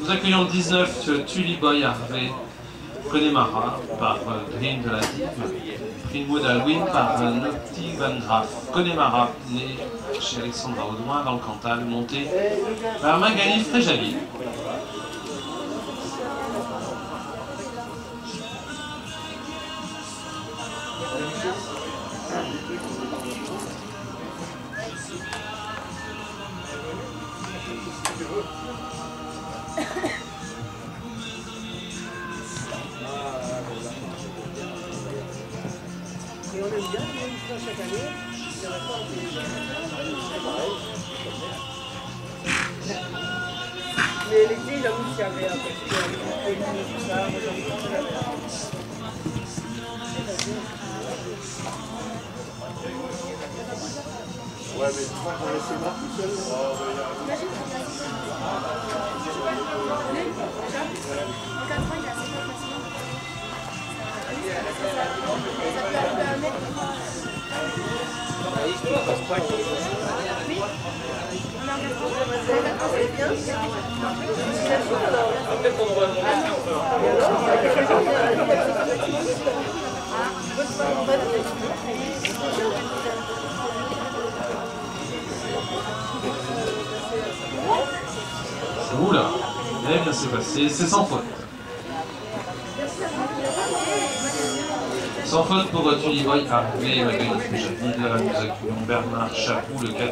Nous accueillons le 19 Tuliboy Harvey Connemara par euh, Green de la Dive, Greenwood Alwyn par euh, Nocti Van Graaf Connemara, né chez Alexandra Audouin dans le Cantal, monté par Magali Fréjaly. Et on aime bien, chaque année. Mais l'été, j'avoue qu'il y avait un peu Ouais, mais tu crois qu'on tout seul Oula, eh bien c'est passé, c'est sans faute. Sans faute pour Tuliboy Harvey, Magali Fréjaly. Nous accueillons Bernard Chapou, le 4.